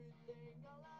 everything I